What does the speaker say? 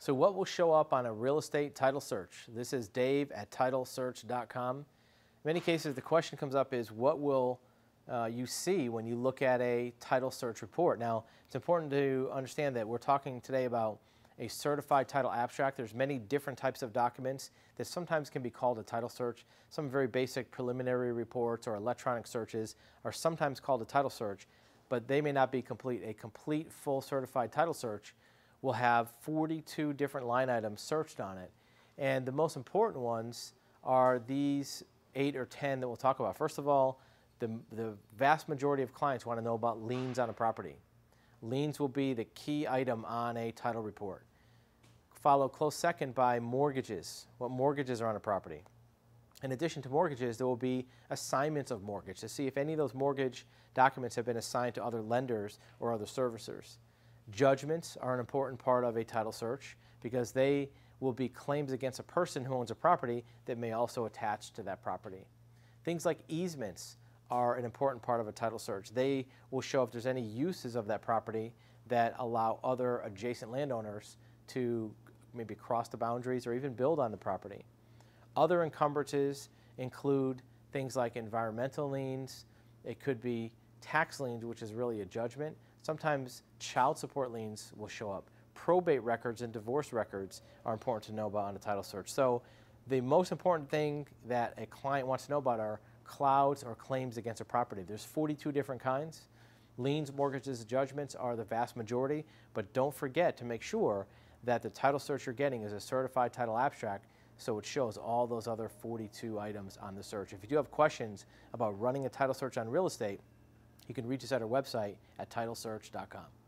So what will show up on a real estate title search? This is Dave at titlesearch.com. In many cases, the question comes up is what will uh, you see when you look at a title search report? Now, it's important to understand that we're talking today about a certified title abstract. There's many different types of documents that sometimes can be called a title search. Some very basic preliminary reports or electronic searches are sometimes called a title search, but they may not be complete. A complete full certified title search will have 42 different line items searched on it. And the most important ones are these eight or 10 that we'll talk about. First of all, the, the vast majority of clients want to know about liens on a property. Liens will be the key item on a title report. Followed close second by mortgages, what mortgages are on a property. In addition to mortgages, there will be assignments of mortgage to see if any of those mortgage documents have been assigned to other lenders or other servicers. Judgments are an important part of a title search because they will be claims against a person who owns a property that may also attach to that property. Things like easements are an important part of a title search. They will show if there's any uses of that property that allow other adjacent landowners to maybe cross the boundaries or even build on the property. Other encumbrances include things like environmental liens. It could be tax liens, which is really a judgment. Sometimes child support liens will show up. Probate records and divorce records are important to know about on a title search. So the most important thing that a client wants to know about are clouds or claims against a property. There's 42 different kinds. Liens, mortgages, judgments are the vast majority, but don't forget to make sure that the title search you're getting is a certified title abstract so it shows all those other 42 items on the search. If you do have questions about running a title search on real estate, you can reach us at our website at titlesearch.com.